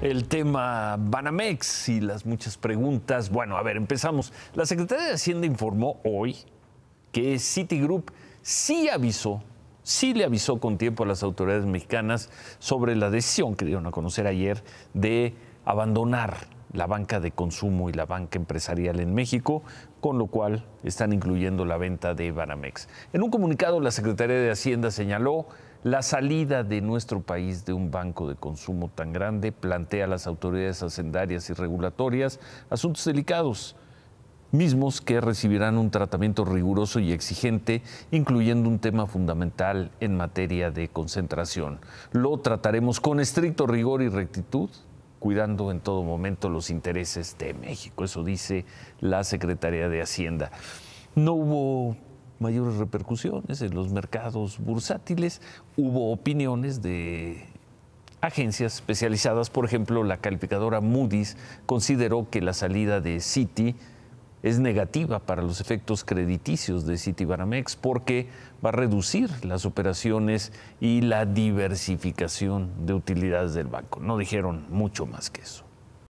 el tema Banamex y las muchas preguntas. Bueno, a ver, empezamos. La Secretaría de Hacienda informó hoy que Citigroup sí avisó, sí le avisó con tiempo a las autoridades mexicanas sobre la decisión que dieron a conocer ayer de abandonar la banca de consumo y la banca empresarial en México, con lo cual están incluyendo la venta de Banamex. En un comunicado, la Secretaría de Hacienda señaló la salida de nuestro país de un banco de consumo tan grande plantea a las autoridades hacendarias y regulatorias asuntos delicados, mismos que recibirán un tratamiento riguroso y exigente, incluyendo un tema fundamental en materia de concentración. Lo trataremos con estricto rigor y rectitud, cuidando en todo momento los intereses de México. Eso dice la Secretaría de Hacienda. No hubo mayores repercusiones en los mercados bursátiles. Hubo opiniones de agencias especializadas, por ejemplo, la calificadora Moody's consideró que la salida de Citi es negativa para los efectos crediticios de Citibanamex porque va a reducir las operaciones y la diversificación de utilidades del banco. No dijeron mucho más que eso.